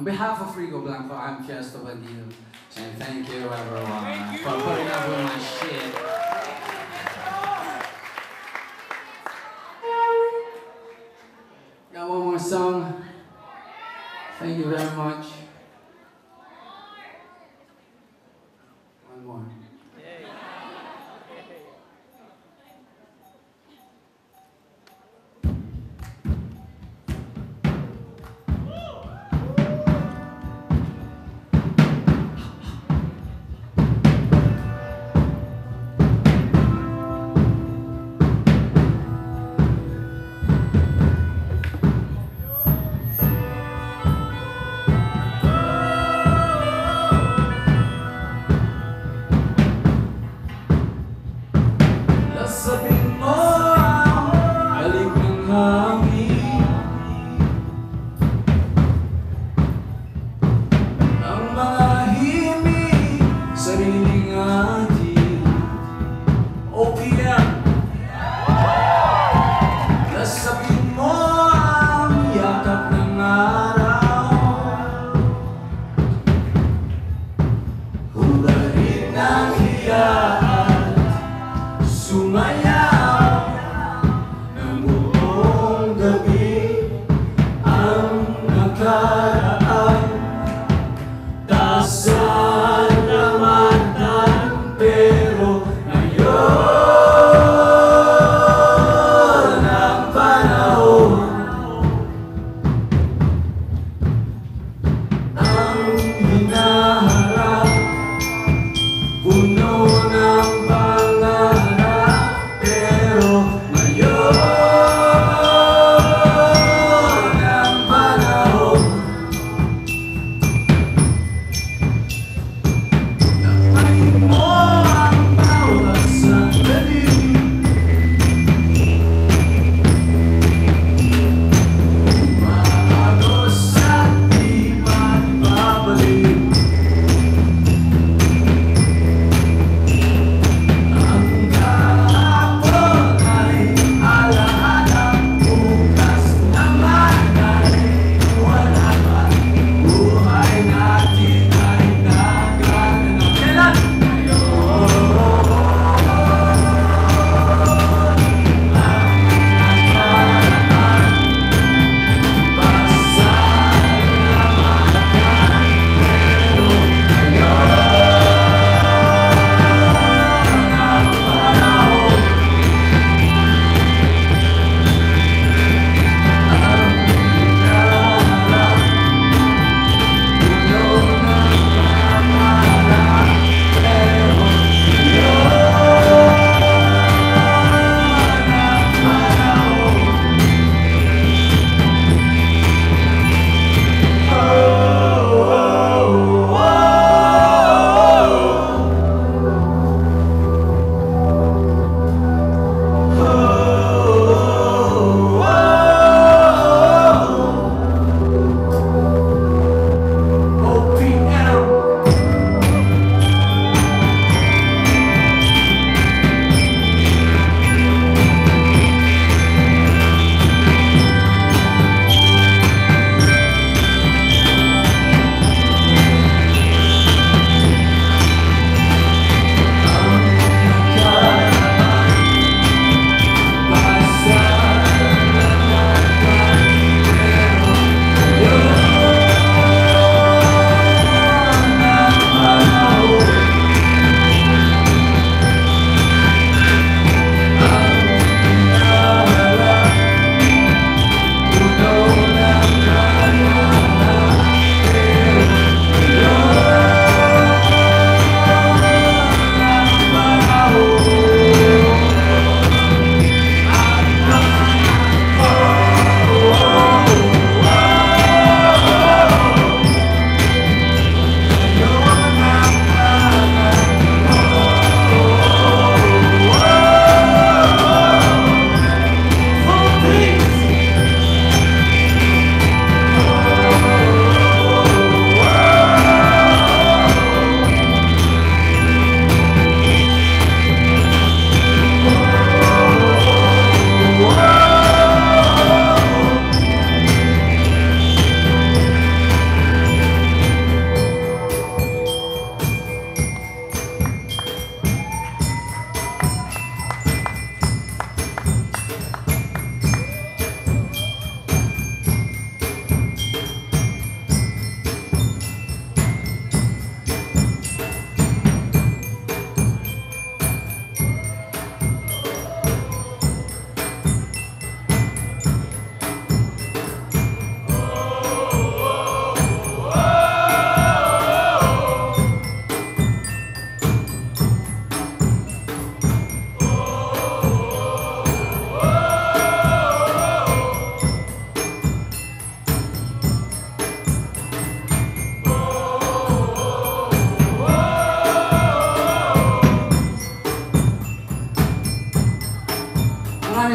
On behalf of Rico Blanco, I'm Fiesta Bandido. Saying thank you everyone thank you. for putting up with my shit. Got one more song. Thank you very much. One more. Lasapin mo ang alik ng hangin. Ang mga himig, sariling atin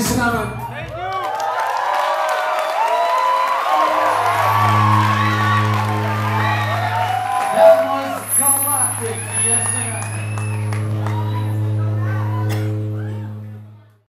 Salamat.